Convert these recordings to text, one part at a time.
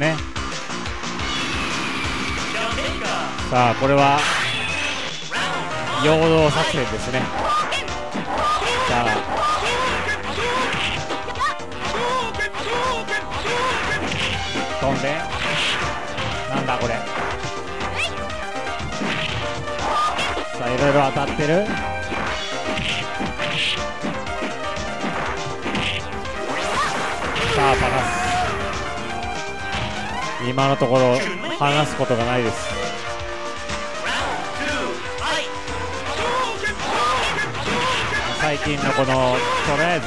ね。さあこれは陽動作戦ですね。さあ。飛んで。なんだこれ。さあいろいろ当たってる。さあパラス今のところ話すことがないです。最近のこのとりあえず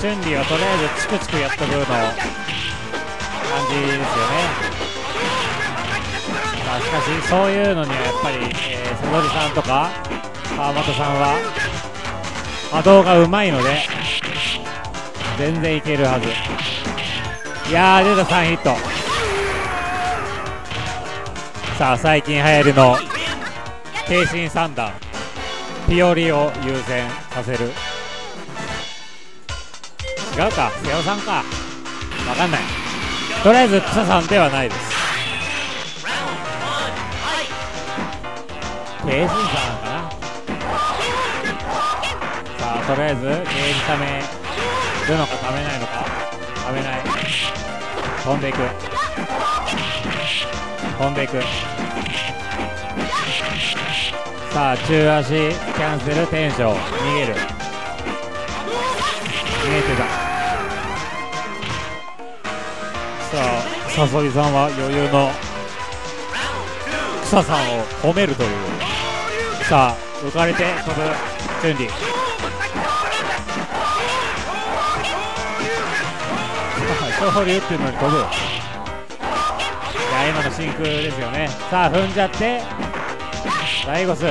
チュンリーはとりあえずチクチクやっとくの感じですよねさあしかしそういうのにはやっぱり、えー、さんとか川本さんは波動がうまいので全然いけるはずいやー出た3ヒットさあ最近流行りの挺身三段ピオリを優先させる。違うか瀬尾さんか。わかんない。とりあえず草さんではないです。挺身さんかな。さあとりあえずゲージためるのかためないのかためない。飛んでいく。飛んでいく。さあ中足キャンセルテンション。逃げる。逃げてた。さあさそりさんは余裕の草さんを褒めるという。さあ浮かれて飛ぶチュンリー。っていうのに飛ぶいや今の真空ですよね。さあ踏んじゃって。ダイゴス。竜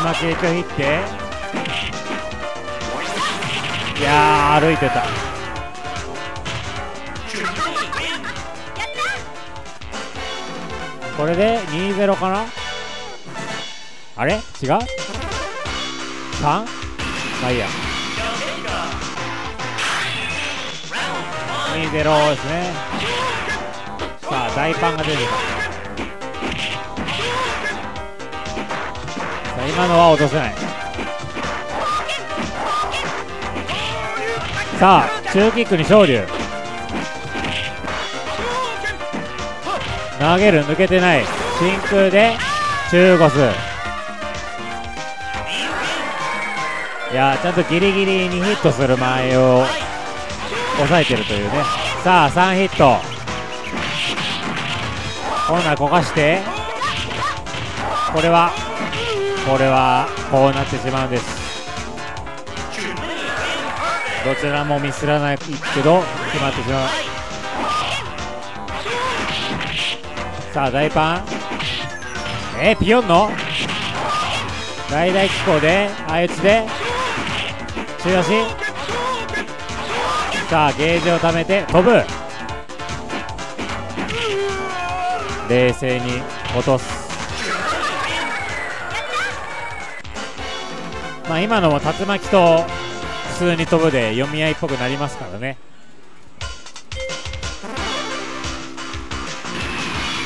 巻影響ヒって。いや歩いてた。これで2-0かな？あれ？違う ?3? まあいいや。2-0ですねさあ大パンが出てきた。さあ今のは落とせない。さあ中キックに昇竜投げる抜けてない。真空で中ゴスいやちゃんとギリギリにヒットする前を抑えてるというね。さあ3ヒット。コーナー焦がして。これはこれはこうなってしまうんです。どちらもミスらないけど決まってしまう。さあ大パン。えー、ピヨンの？大々機構で相打ちで中足さあゲージを貯めて飛ぶ。冷静に落とす。まあ今のも竜巻と普通に飛ぶで読み合いっぽくなりますからね。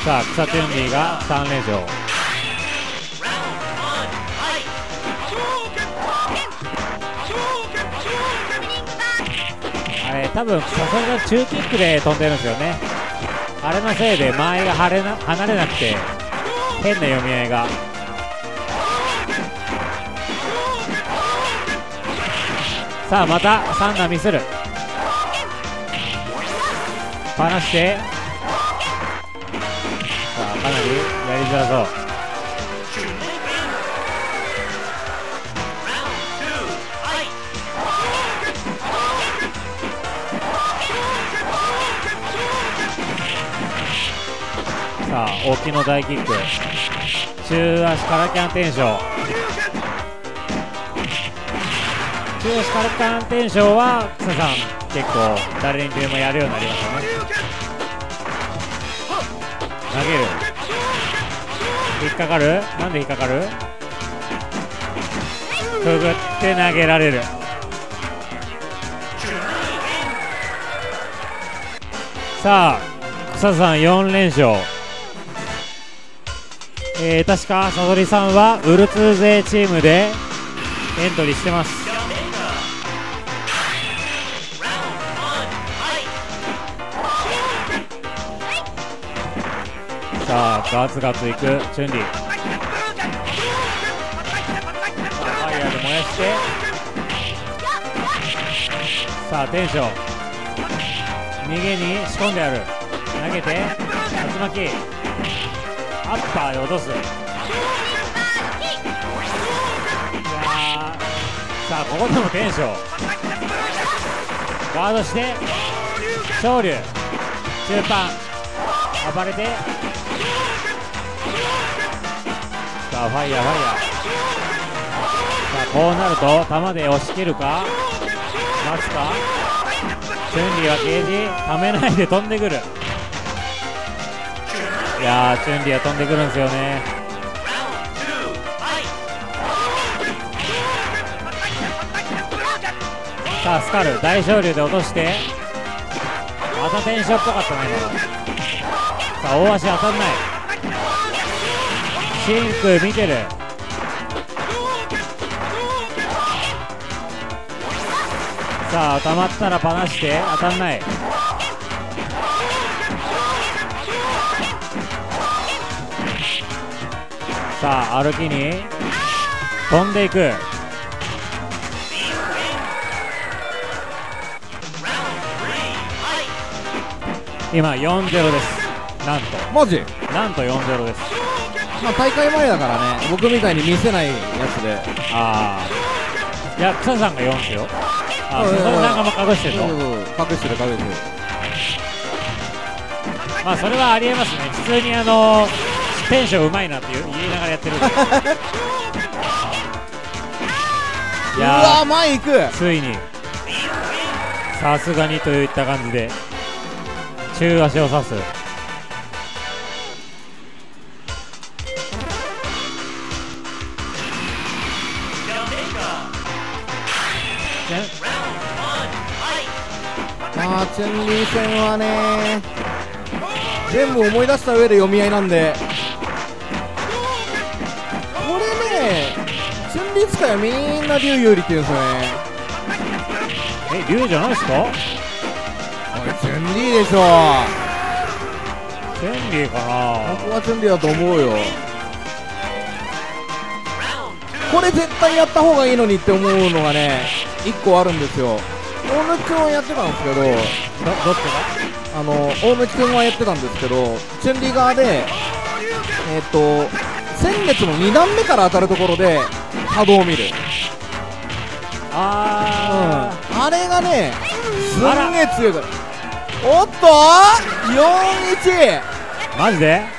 さあ草チュンリーが3連勝。多分さすが中キックで飛んでるんですよね。あれのせいで間合いが離れな離れなくて変な読み合いが。さあまたサンダーミスる。離して。さあかなりやりづらそう。さあ大きの大キック。中足からキャンテンション中足からキャンテンションは草さん結構誰にでもやるようになりましたね。投げる。引っかかる？なんで引っかかる？くぐって投げられる。さあ草さん4連勝。えー、確かさそりさんはウルツー勢チームでエントリーしてます。さあガツガツいくチュンリー。ファイヤーで燃やしてさあテンション。逃げに仕込んである。投げて竜巻。アッパーで落とすいやさあここでもテンション。ガードして昇竜中盤。暴れて。さあファイヤーファイヤー。さあこうなると弾で押し切るか？待つか？チュンリーはゲージためないで飛んでくる。やーチュンリーは飛んでくるんですよね。さあスカル大昇竜で落として。またテンションっぽかったねさあ大足当たんない。シンク見てる。さあ溜まったらパナして当たんない。さあ歩きに。飛んでいく。今4-0です。なんと。マジ？なんと4-0です。まあ大会前だからね。僕みたいに見せないやつで。ああいや草さんが4ですよあうんそれなんかも隠してるの？隠してる隠してる。まあそれはありえますね。普通にあのテンションうまいなって言いながらやってる いうやわ前行く。ーついに。さすがにといった感じで。中足を刺す。まあチェンリー戦はね全部思い出した上で読み合いなんでチェンリー使いはみんな竜有利って言うんですよね。え竜じゃないですか？これチェンリーでしょ。チェンリーかな。ここはチェンリーだと思うよ。これ絶対やった方がいいのにって思うのがね1個あるんですよ。大貫君はやってたんですけどどどっちあの大貫君はやってたんですけどチェンリー側でえっ、と先月の2段目から当たるところで波動を見る。があうん。あれがねすんげえ強いから。おっと41ー、マジで？